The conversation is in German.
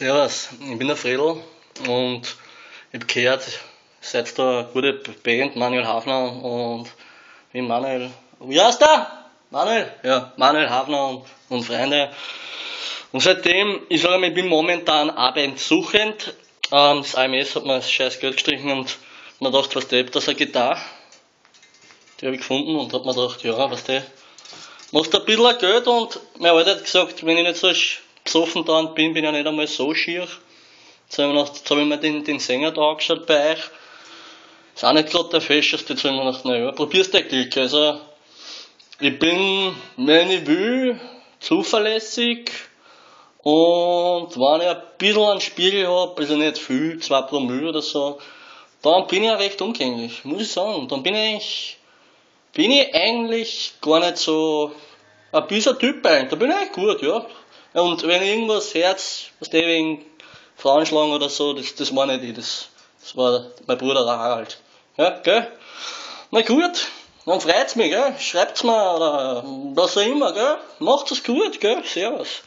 Servus, ich bin der Fredel und ich hab gehört, seid da eine gute Band, Manuel Hafner und wie Manuel. Wie heißt der? Manuel? Ja, Manuel Hafner und, und Freunde. Und seitdem, ich sage mal, ich bin momentan arbeitssuchend. Ähm, das AMS hat mir das scheiß Geld gestrichen und mir gedacht, was der, das ist eine Gitarre. Die habe ich gefunden und hab mir gedacht, ja, was der, machst ein bisschen Geld und Alter hat gesagt, wenn ich nicht so besoffen dran bin, bin ich ja nicht einmal so schier. Jetzt habe ich mir, den, den Sänger da angeschaut bei euch. Ist auch nicht gerade der festeste, jetzt habe ich mir gedacht, probier's dein Glück. Also, ich bin, wenn ich will, zuverlässig und wenn ich ein bisschen einen Spiegel habe, also nicht viel, zwei Promille oder so, dann bin ich ja recht umgänglich, muss ich sagen. Dann bin ich, bin ich eigentlich gar nicht so ein bisschen Typ eigentlich, da bin ich eigentlich gut, ja. Und wenn irgendwas Herz, was der wegen Frauenschlagen oder so, das, das war nicht ich, das, das war mein Bruder der Harald. Ja, gell? Na gut, dann freut's mich, gell? Schreibt's mir oder was auch immer, gell? Macht's es gut, gell? Servus.